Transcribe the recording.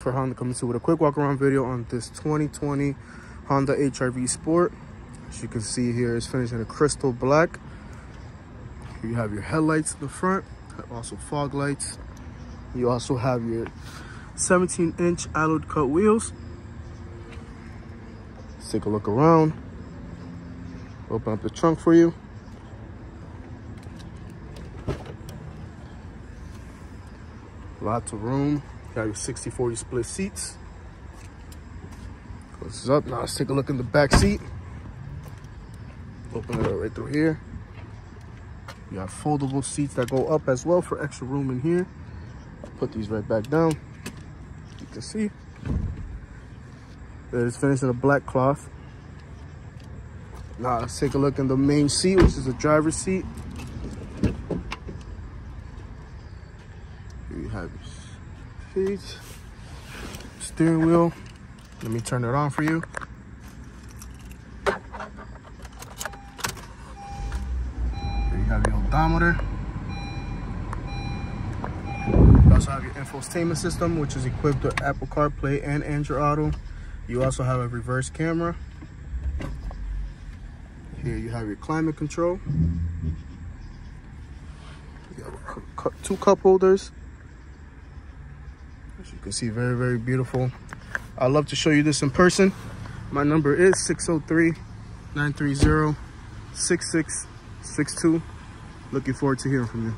for Honda coming to with a quick walk around video on this 2020 Honda HRV Sport. As you can see here, it's finished in a crystal black. Here you have your headlights in the front, also fog lights. You also have your 17 inch alloy cut wheels. Let's take a look around. Open up the trunk for you. Lots of room. Got your 60-40 split seats. Closes up. Now let's take a look in the back seat. Open it up right through here. You have foldable seats that go up as well for extra room in here. I'll put these right back down. You can see. That It is finished in a black cloth. Now let's take a look in the main seat, which is the driver's seat. Here you have your steering wheel. Let me turn it on for you. Here you have your odometer. You also have your infotainment system, which is equipped with Apple CarPlay and Android Auto. You also have a reverse camera. Here you have your climate control. You have two cup holders. As you can see, very, very beautiful. I'd love to show you this in person. My number is 603-930-6662. Looking forward to hearing from you.